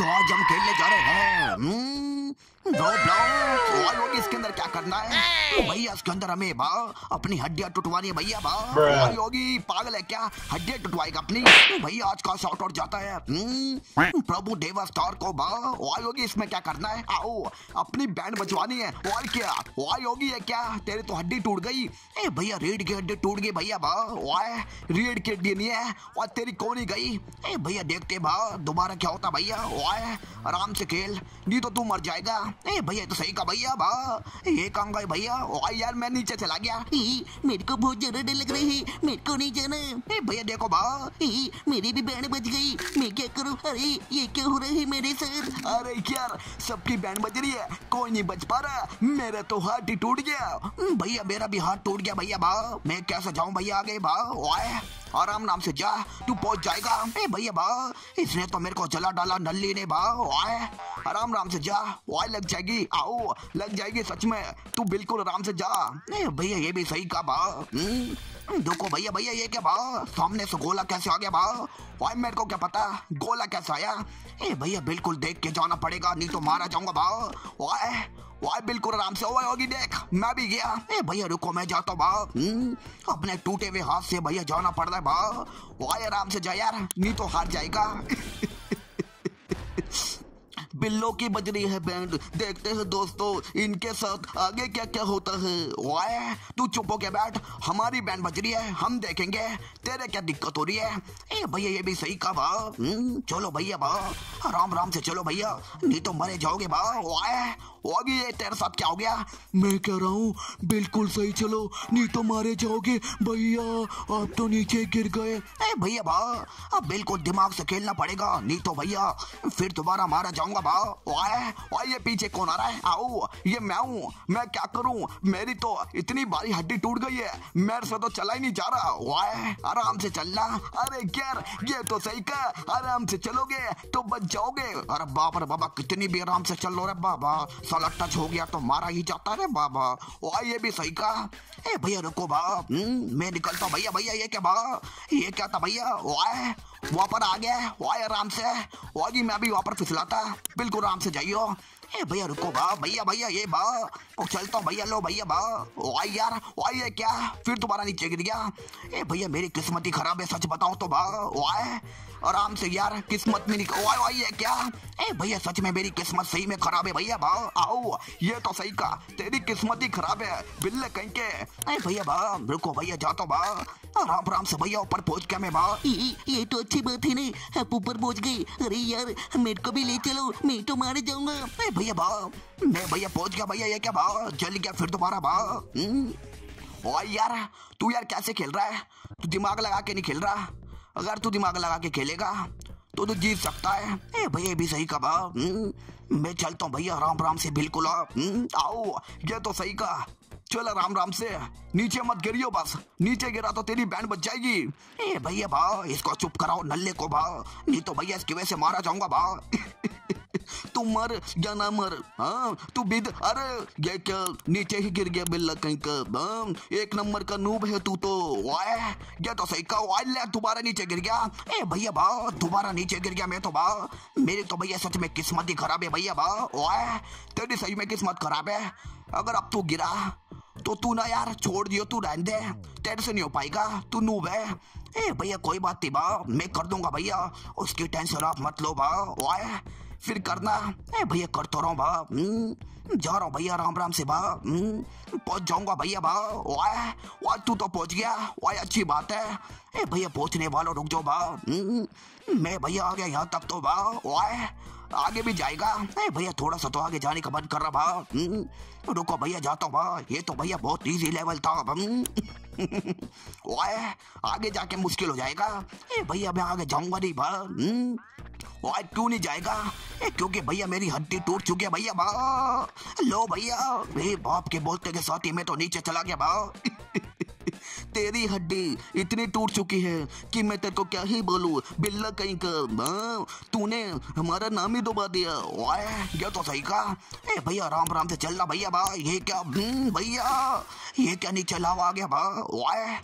तो आज हम खेलने जा रहे हैं। इसके अंदर क्या करना है? ओ भैया इसके अंदर हमें बा अपनी हड्डियाँ टुटवानी है भैया बा। योगी पागल है क्या? हड्डियाँ टुटवाएगा अपनी? ओ भैया आज का शॉट आउट जाता है। हम्म, प्रभु देवा स्टार को बा। और योगी इसमें क्या करना है? आओ अपनी बैंड बचवानी है। और क्या? और योगी है क्या? तेरी तो हड्डी टूट गई। ए भैया रीढ़ की हड्डी टूट गई भैया बा। वाह रीढ़ की हड्डी नहीं है। और तेरी कौन ही गई। ए भैया देखते बा दोबारा क्या होता भैया? वाह आराम से खेल। नहीं तो तू मर जाएगा। ए भैया तो सही का भैया बा। ये काम गए भैया? वाह यार मैं नीचे चला गया। मेरे को बहुत ज़्यादा डर लग रही है। मेरे को नहीं जाना। भैया देखो ई, मेरी भी बैंड बज गई। मैं क्या करूँ? अरे ये क्या हो रहा है मेरे साथ अरे यार सबकी बैंड बज रही है। कोई नहीं बच पा रहा। मेरा तो हाथ ही टूट गया। हम्म, भैया मेरा भी हाथ टूट गया भैया बा। मैं कैसे जाऊँ भैया आगे वाह आराम नाम से जा तू पहुँच जाएगा। ए भैया बा इसने तो मेरे को जला डाला नल्ली ने बा वाह आराम आराम से जा वाह लग जाएगी आओ लग जाएगी सच में तू बिल्कुल आराम से जा। ए भैया ये भी सही का बा। हम्म, देखो भैया भैया ये क्या बा? सामने से गोला कैसे आ गया बा? वाह मेरे को क्या पता गोला कैसे आया? ए भैया बिल्कुल देख के जाना पड़ेगा नहीं तो मारा जाऊँगा बा। वाह वाह बिल्कुल आराम से ओए होगी देख मैं भी गया। ए भैया रुको मैं जाता हूँ बा हम्म, अपने टूटे हुए हाथ से भैया जाना पड़ रहा है बा वाह आराम से जा यार नहीं तो हार जाएगा। बिल्लो की बज रही है बैंड। देखते हैं दोस्तों इनके साथ आगे क्या क्या होता है। वाह तू चुप होके बैठ। हमारी बैंड बज रही है हम देखेंगे। तेरे क्या दिक्कत हो रही है? ए भैया ये भी सही कहा। बा हम्म, चलो भैया बा। आराम आराम से चलो भैया। नहीं तो मरे जाओगे बा। वाह होगी ये तेरे साथ क्या हो गया? मैं कह रहा हूँ बिल्कुल सही चलो। नहीं तो मारे जाओगे भैया। आप तो नीचे गिर गए। भैया बा अब बिल्कुल दिमाग से खेलना पड़ेगा। नहीं तो भैया फिर दोबारा मारा जाऊँगा वाह ये पीछे कौन आ रहा है? आओ ये मैं हूँ मैं क्या करूँ? मेरी तो इतनी बारी हड्डी टूट गई है मेरे से तो चला ही नहीं जा रहा। वाह आराम से चलना। अरे यार ये तो सही का आराम से चलोगे तो बच जाओगे। अरे बाप रे बाबा कितनी भी आराम से चल लो रे बाबा। साला टच हो गया तो मारा ही जाता रे बाबा। वाह ये भी सही का ए भैया रुको बा। हम्म, मैं निकलता हूँ। भैया भैया ये क्या बा? ये क्या था भैया? वाह वहाँ पर आ गया वाह आराम से। वाह जी, मैं भी वहाँ पर फिसलाता। बिल्कुल आराम से जाइयो। ए भैया रुको बा भैया भैया ये बा। ओ चलता हूँ भैया लो भैया बा। वाह यार वाह ये क्या? फिर दोबारा नीचे गिर गया। ए भैया मेरी किस्मत ही खराब है सच बताऊँ तो बा। वाह आराम से यार किस्मत में निकल वाह ये क्या? ए भैया सच में मेरी किस्मत सही में खराब है भैया बा। आओ ये तो सही का तेरी किस्मत ही खराब है बिल्ले कहीं के ए भैया बा रुको भैया जाता बा। आराम आराम से भैया ऊपर पहुँच गया मैं बा। ये ये तो अच्छी बात है ना आप ऊपर पहुँच गई अरे यार मेरे को भी ले चलो मैं तो मारे जाऊँगा। भैया बा मैं भैया पहुँच गया भैया ये क्या बा जल गया फिर दोबारा बा। हम्म। ओए यार तू यार कैसे खेल रहा है? तू दिमाग लगा के नहीं खेल रहा? अगर तू दिमाग लगा के खेलेगा तो तू जीत सकता है। ए भैया भी सही का बा। हम्म। मैं चलता हूँ भैया आराम आराम से बिल्कुल हम्म, आओ ये तो सही का चल आराम आराम से नीचे मत गिरियो बस। नीचे गिरा तो तेरी बैंड बच जाएगी। ए भैया बा इसको चुप कराओ नल्ले को बा। नहीं तो भैया इसकी वजह से मारा जाऊँगा बा। तू मर या ना मर हाँ तू बिद अरे ये क्या नीचे ही गिर गया बिल्ला कहीं का हाँ, एक नंबर का नूब है तू तो वाह ये तो सही का वाह ले दोबारा नीचे गिर गया। ए भैया बा दोबारा नीचे गिर गया मैं तो बा मेरी तो भैया सच में किस्मत ही खराब है भैया बा वाह तेरी सही में किस्मत खराब है। अगर अब तू गिरा तो तू ना यार छोड़ दियो तू रहने दे तेरे से नहीं हो पाएगा तू नूब है। ए भैया कोई बात नहीं बा मैं कर दूँगा भैया उसकी टेंशन आप मत लो बा वाह फिर करना। ए भैया कर तो रहा हूँ बा। हम्म, जा रहा हूँ भैया राम राम से बा। हम्म, पहुँच जाऊँगा भैया बा। वाह वाह तू तो पहुँच गया। वाह अच्छी बात है। ए भैया पहुँचने वालों रुक जाओ बा। हम्म, मैं भैया आ गया यहाँ तक तो बा। वाह आगे भी जाएगा। ए भैया थोड़ा सा तो आगे जाने का मन कर रहा बा। रुको भैया जाता हूँ बा। ये तो भैया बहुत इजी लेवल था। वाह आगे जाके मुश्किल हो जाएगा। ए भैया मैं आगे जाऊँगा नहीं बा। वाह क्यों नहीं जाएगा? क्योंकि भैया मेरी हड्डी टूट चुकी है भैया बा। लो भैया। बाप के बोलते के साथ ही मैं तो नीचे चला गया बा। तेरी हड्डी इतनी टूट चुकी है कि मैं तेरे को क्या ही बोलूँ? बिल्ला कहीं का तूने हमारा नाम ही डुबा दिया। वाह ये तो सही का ए भैया राम राम से चलना भैया बा। ये क्या हम्म, भैया। ये क्या नीचे लावा आ गया बा। वाह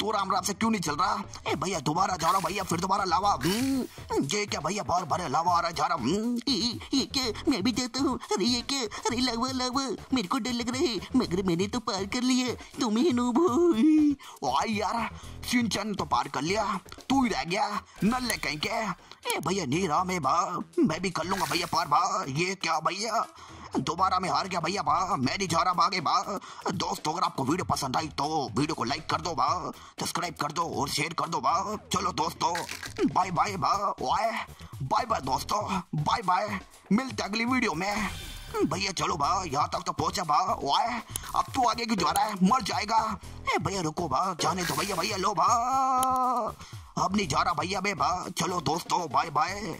तू राम राम से क्यों नहीं चल रहा? ए भैया दोबारा जा रहा भैया फिर दोबारा लावा। हम्म, ये क्या भैया बार बार लावा आ रहा जा रहा हम्म। ये, क्या? मैं भी जाता हूँ। अरे ये क्या? अरे लावा लावा मेरे को डर लग रहा है मगर मैंने तो पार कर लिया तुम ही नूब हो। वाह यार सिंचन तो पार कर लिया। तू ही रह गया नल्ले कहीं के ए भैया नहीं रहा मैं बा मैं भी कर लूँगा भैया पार बा ये क्या भैया? दोबारा मैं हार गया भैया, बा। मैं नहीं जा रहा बागे बा। दोस्तों, अगर आपको वीडियो पसंद आई तो वीडियो को लाइक कर दो, बा। सब्सक्राइब कर दो और शेयर कर दो, बा। चलो दोस्तों, बाय बाय, बा। वाह बाय बाय दोस्तों। Bye bye. मिलते अगली वीडियो में। भैया, चलो, बा। यहाँ तक तो पहुँचा, बा। वाह अब तू आगे क्यों जा रहा है? मर जाएगा। भैया, रुको, बा। जाने तो भैया भैया, लो, बा। अब नहीं जा रहा, भैया, बे, बा। चलो दोस्तों, बाय बाय।